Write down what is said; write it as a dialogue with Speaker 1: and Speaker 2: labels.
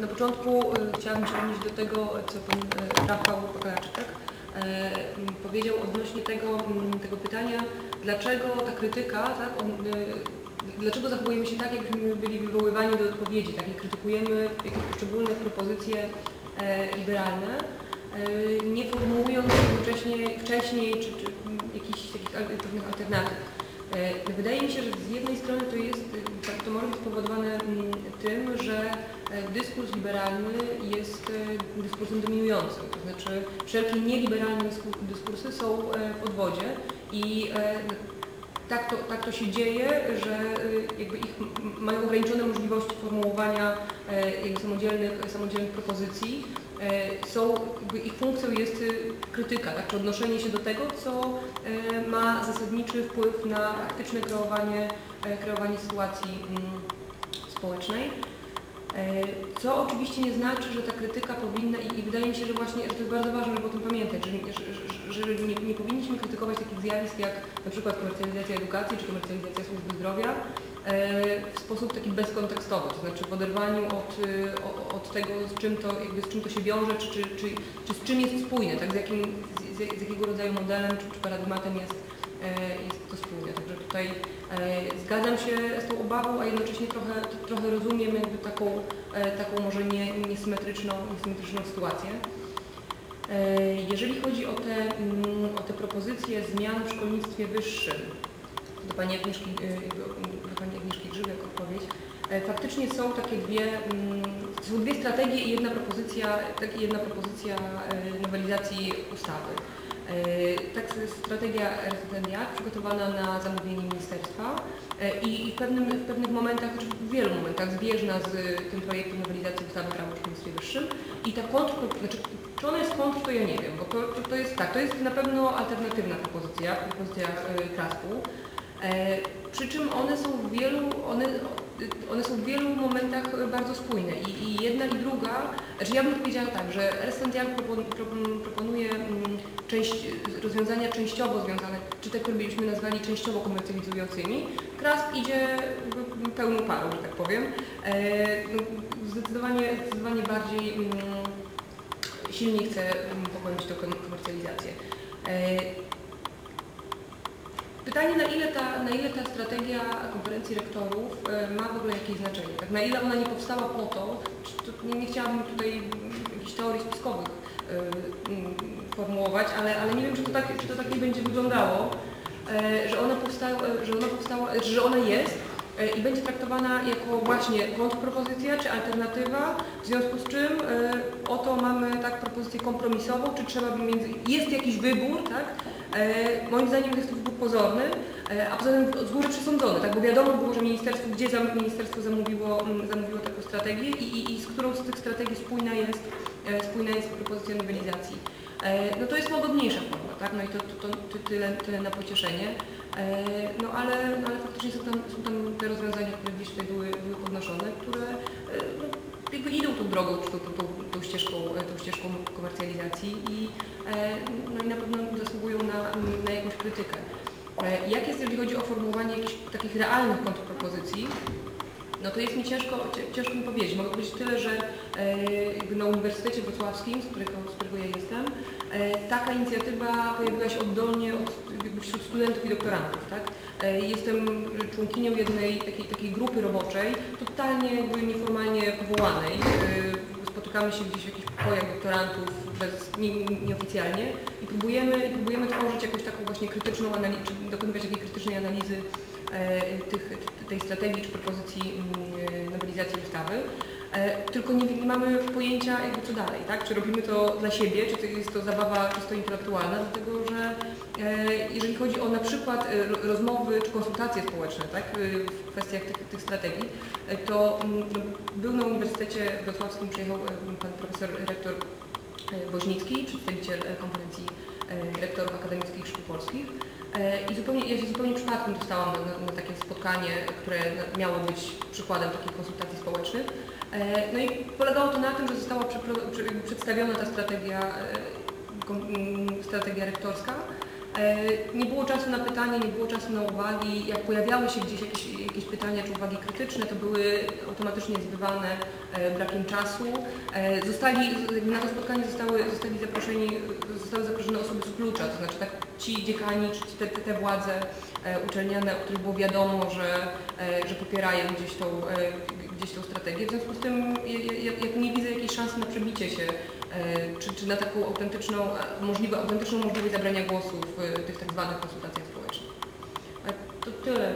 Speaker 1: na początku e, chciałabym się odnieść do tego, co pan e, Rafał Pakalarczyk tak? M, powiedział odnośnie tego, m, tego pytania, dlaczego ta krytyka, tak? dlaczego zachowujemy się tak, jakbyśmy byli wywoływani do odpowiedzi, tak? I krytykujemy jakieś poszczególne propozycje e, liberalne, nie formułując jednocześnie wcześniej czy, czy jakichś takich pewnych alternatyw. E, Wydaje mi się, że z jednej strony to jest, to może być spowodowane mm, tym, że dyskurs liberalny jest e, dyskursem dominującym, to znaczy wszelkie nieliberalne dysku- dyskursy są e, w odwodzie i e, tak to, tak to się dzieje, że e, jakby ich mają ograniczone możliwości formułowania e, samodzielnych, samodzielnych propozycji. E, Są, ich funkcją jest e, krytyka, tak, czy odnoszenie się do tego, co e, ma zasadniczy wpływ na faktyczne kreowanie, e, kreowanie sytuacji mm, społecznej. E, Co oczywiście nie znaczy, że ta krytyka powinna i, i wydaje mi się, że właśnie że to jest bardzo ważne, żeby o tym pamiętać, że, że, że, nie, nie powinniśmy krytykować takich zjawisk jak na przykład komercjalizacja edukacji czy komercjalizacja służby zdrowia e, w sposób taki bezkontekstowy, to znaczy w oderwaniu od, o- od tego, z czym to, jakby z czym to się wiąże, czy, czy, czy, czy z czym jest spójne, tak? z, jakim, z, z jakiego rodzaju modelem czy, czy paradygmatem jest, e, jest to spójne. Także tutaj e, zgadzam się z tą obawą, a jednocześnie trochę, trochę rozumiem jakby taką, e, taką może nie, niesymetryczną, niesymetryczną sytuację. E, Jeżeli chodzi o te, mm, o te propozycje zmian w szkolnictwie wyższym, do Pani Agnieszki, e, do Pani Agnieszki Grzybiak odpowiedź, e, faktycznie są takie dwie, mm, są dwie strategie i jedna propozycja, tak, jedna propozycja e, nowelizacji ustawy. E, Tak, strategia RZNDiak przygotowana na zamówienie ministerstwa e, i w, pewnym, w pewnych momentach, czy w wielu momentach zbieżna z tym projektem nowelizacji ustawy prawo o szkolnictwie wyższym i ta kontr, znaczy czy ona jest kontr, to ja nie wiem, bo to, to, to jest tak, to jest na pewno alternatywna propozycja, propozycja e, Kraspu. E, przy czym one są w wielu, one, one są w wielu momentach bardzo spójne i, i jedna i druga, znaczy ja bym powiedziała tak, że propon, proponuje mm, część, rozwiązania częściowo związane, czy te, które byśmy nazwali częściowo komercjalizującymi. Krasp idzie pełną parą, że tak powiem. E, no, zdecydowanie, zdecydowanie bardziej mm, silniej chce mm, pogłębić tę kom- komercjalizację. Pytanie, na ile, ta, na ile ta strategia konferencji rektorów e, ma w ogóle jakieś znaczenie? Tak, na ile ona nie powstała po to, nie, nie chciałabym tutaj mm, jakichś teorii spiskowych mm, formułować, ale, ale nie wiem, czy to tak, czy to tak nie będzie wyglądało, e, że ona powstała, że ona powstała, że ona jest i będzie traktowana jako właśnie kontrpropozycja czy alternatywa, w związku z czym e, oto mamy tak propozycję kompromisową, czy trzeba by między... Jest jakiś wybór, tak? E, moim zdaniem jest to wybór pozorny, e, a poza tym z góry przesądzony, tak? Bo wiadomo było, że ministerstwo, gdzie ministerstwo zamówiło, zamówiło taką strategię i, i, i z którą z tych strategii spójna jest, e, spójna jest propozycja nowelizacji. E, no to jest łagodniejsza forma, tak? No i to, to, to, to tyle, tyle na pocieszenie. Faktycznie są tam, są tam te rozwiązania, które gdzieś tutaj były, były podnoszone, które e, no, jakby idą tą drogą, tą, tą, tą, ścieżką, e, tą ścieżką komercjalizacji i, e, no i na pewno zasługują na, na jakąś krytykę. Jak jest, jeżeli chodzi o formułowanie jakichś takich realnych kontrpropozycji, no to jest mi ciężko, ciężko mi powiedzieć. Mogę powiedzieć tyle, że e, na Uniwersytecie Wrocławskim, z którego, z którego ja jestem, e, taka inicjatywa pojawiła się oddolnie od, wśród studentów i doktorantów. Tak? E, jestem członkinią jednej takiej, takiej grupy roboczej, totalnie jakby nieformalnie powołanej. Spotykamy się gdzieś w jakichś pokojach doktorantów bez, nie, nie- nieoficjalnie i próbujemy, próbujemy tworzyć jakąś taką właśnie krytyczną analizę, dokonywać takiej krytycznej analizy tych, tej strategii czy propozycji mm, nowelizacji ustawy. E, Tylko nie, nie mamy pojęcia jakby co dalej, tak? Czy robimy to dla siebie, czy to jest to zabawa czysto intelektualna, dlatego że e, jeżeli chodzi o na przykład e, ro- rozmowy czy konsultacje społeczne, tak? e, W kwestiach tych, tych strategii, e, to mm, no, był na Uniwersytecie Wrocławskim, przyjechał e, pan profesor rektor e, Woźnicki, przedstawiciel e, konferencji e, rektorów akademickich szkół polskich. E, I zupełnie, ja się zupełnie przypadkiem dostałam na, na, takie spotkanie, które miało być przykładem takich konsultacji społecznych. E, No i polegało to na tym, że została przedstawiona ta strategia, e, strategia rektorska E, Nie było czasu na pytanie, nie było czasu na uwagi. Jak pojawiały się gdzieś jakieś, jakieś pytania czy uwagi krytyczne, to były automatycznie zbywane e, brakiem czasu. E, Zostali, na to spotkanie zostały, zostali zaproszeni, zostały zaproszone osoby z klucza, to znaczy tak ci dziekani czy te, te, te władze e, uczelniane, o których było wiadomo, że, e, że popierają gdzieś tą, e, gdzieś tą strategię. W związku z tym ja, ja, ja nie widzę jakiejś szansy na przebicie się E, czy, czy na taką autentyczną, e, możliwe, autentyczną możliwość zabrania głosu w e, tych tak zwanych konsultacjach społecznych. To tyle.